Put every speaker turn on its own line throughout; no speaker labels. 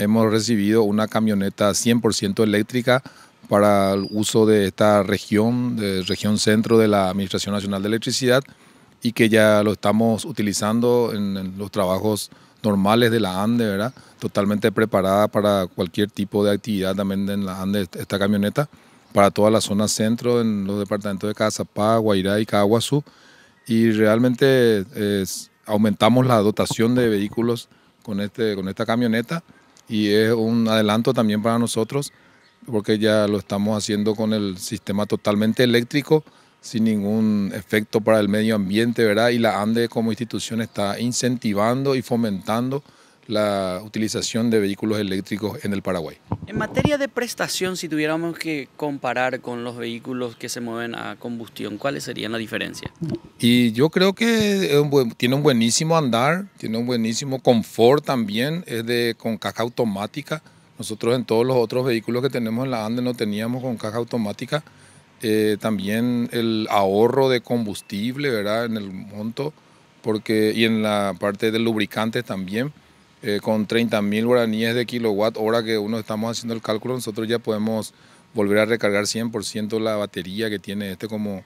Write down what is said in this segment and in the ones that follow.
hemos recibido una camioneta 100% eléctrica para el uso de esta región, de región centro de la Administración Nacional de Electricidad y que ya lo estamos utilizando en, los trabajos normales de la ANDE, ¿verdad? Totalmente preparada para cualquier tipo de actividad también en la ANDE, esta camioneta, para toda la zona centro, en los departamentos de Cazapá, Guairá y Caguazú. Y realmente aumentamos la dotación de vehículos con, este, con esta camioneta y es un adelanto también para nosotros porque ya lo estamos haciendo con el sistema totalmente eléctrico sin ningún efecto para el medio ambiente, ¿verdad? Y la ANDE como institución está incentivando y fomentando la utilización de vehículos eléctricos en el Paraguay.
En materia de prestación, si tuviéramos que comparar con los vehículos que se mueven a combustión, ¿cuáles serían la diferencia?
Y yo creo que tiene un buenísimo andar, tiene un buenísimo confort también, es de con caja automática. Nosotros en todos los otros vehículos que tenemos en la ANDE no teníamos con caja automática. Eh, también el ahorro de combustible, ¿verdad? En el monto, porque, y en la parte del lubricante también, eh, con 30 mil guaraníes de kilowatt hora que uno estamos haciendo el cálculo, nosotros ya podemos volver a recargar 100% la batería que tiene este como,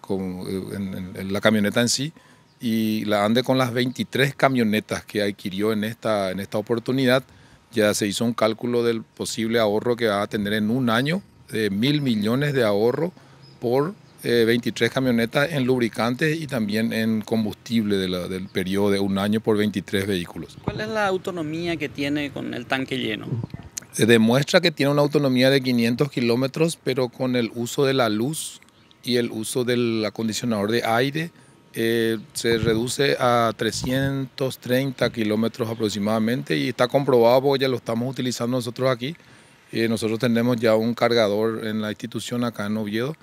como eh, la camioneta en sí. Y la ande con las 23 camionetas que adquirió en esta, en esta oportunidad, ya se hizo un cálculo del posible ahorro que va a tener en un año de mil millones de ahorro por 23 eh, camionetas en lubricantes y también en combustible del periodo de un año por 23 vehículos.
¿Cuál es la autonomía que tiene con el tanque lleno?
Se demuestra que tiene una autonomía de 500 kilómetros, pero con el uso de la luz y el uso del acondicionador de aire eh, se reduce a 330 kilómetros aproximadamente y está comprobado porque ya lo estamos utilizando nosotros aquí. Eh, nosotros tenemos ya un cargador en la institución acá en Oviedo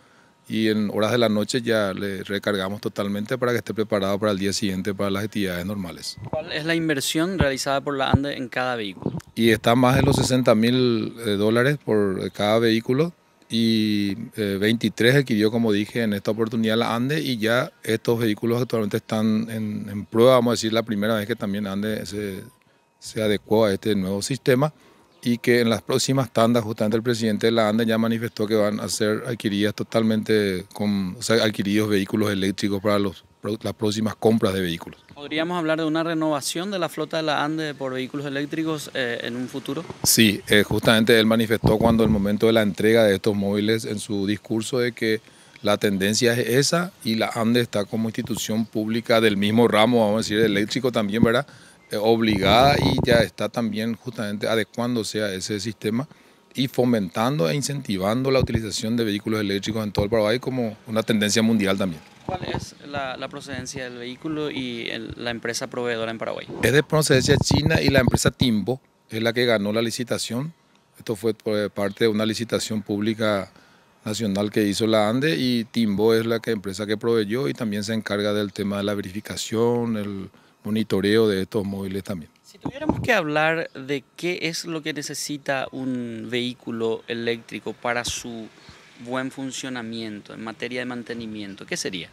y en horas de la noche ya le recargamos totalmente para que esté preparado para el día siguiente para las actividades normales.
¿Cuál es la inversión realizada por la ANDE en cada vehículo?
Y está más de los 60 mil eh, dólares por cada vehículo y 23 eh, adquirió, como dije, en esta oportunidad la ANDE y ya estos vehículos actualmente están en, prueba, vamos a decir, la primera vez que también ANDE se, se adecuó a este nuevo sistema y que en las próximas tandas justamente el presidente de la ANDA ya manifestó que van a ser adquiridas totalmente, con, o sea, adquiridos vehículos eléctricos para los, las próximas compras de vehículos.
¿Podríamos hablar de una renovación de la flota de la ANDE por vehículos eléctricos eh, en un futuro?
Sí, eh, justamente él manifestó cuando el momento de la entrega de estos móviles en su discurso de que la tendencia es esa y la ANDE está como institución pública del mismo ramo, vamos a decir, eléctrico también, ¿verdad? Eh, obligada y ya está también justamente adecuándose a ese sistema y fomentando e incentivando la utilización de vehículos eléctricos en todo el Paraguay como una tendencia mundial también.
¿Cuál es la, procedencia del vehículo y la empresa proveedora en Paraguay?
Es de procedencia china y la empresa Timbo es la que ganó la licitación. Esto fue parte de una licitación pública nacional que hizo la ANDE y Timbo es la que, empresa que proveyó y también se encarga del tema de la verificación, el monitoreo de estos móviles también.
Si tuviéramos que hablar de qué es lo que necesita un vehículo eléctrico para su buen funcionamiento en materia de mantenimiento, ¿qué sería?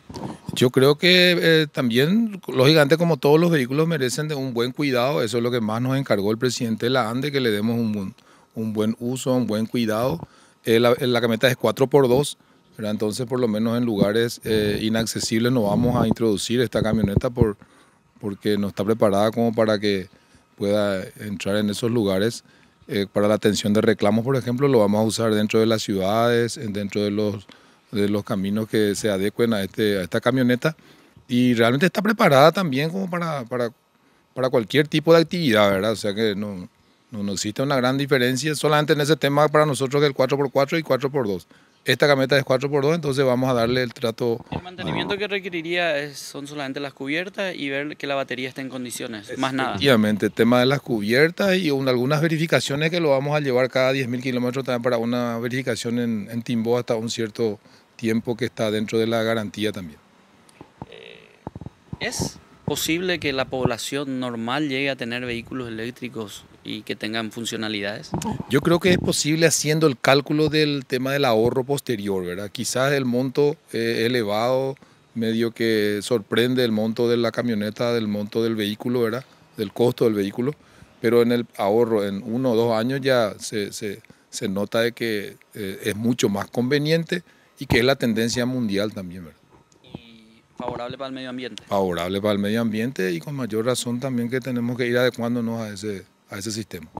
Yo creo que eh, también, lógicamente, como todos los vehículos merecen de un buen cuidado, eso es lo que más nos encargó el presidente de la ANDE, que le demos un, un buen uso, un buen cuidado. Eh, la, la, camioneta es 4x2, pero entonces por lo menos en lugares eh, inaccesibles no vamos a introducir esta camioneta por porque no está preparada como para que pueda entrar en esos lugares. Eh, para la atención de reclamos, por ejemplo, lo vamos a usar dentro de las ciudades, dentro de los, de los caminos que se adecuen a, este, a esta camioneta. Y realmente está preparada también como para, para, para cualquier tipo de actividad, ¿verdad? O sea que no, no, no existe una gran diferencia solamente en ese tema para nosotros que el 4x4 y 4x2. Esta camioneta es 4x2, entonces vamos a darle el trato.
El mantenimiento que requeriría son solamente las cubiertas y ver que la batería está en condiciones, más nada.
Efectivamente, el tema de las cubiertas y algunas verificaciones que lo vamos a llevar cada 10.000 kilómetros también para una verificación en, en, Timbo hasta un cierto tiempo que está dentro de la garantía también.
Eh, ¿Es posible que la población normal llegue a tener vehículos eléctricos y que tengan funcionalidades?
Yo creo que es posible haciendo el cálculo del tema del ahorro posterior, ¿verdad? Quizás el monto eh, elevado, medio que sorprende el monto de la camioneta, del monto del vehículo, ¿verdad? Del costo del vehículo, pero en el ahorro en uno o dos años ya se, se, se nota de que eh, es mucho más conveniente y que es la tendencia mundial también. ¿verdad?
Y favorable para el medio ambiente.
Favorable para el medio ambiente y con mayor razón también que tenemos que ir adecuándonos a ese, a ese sistema.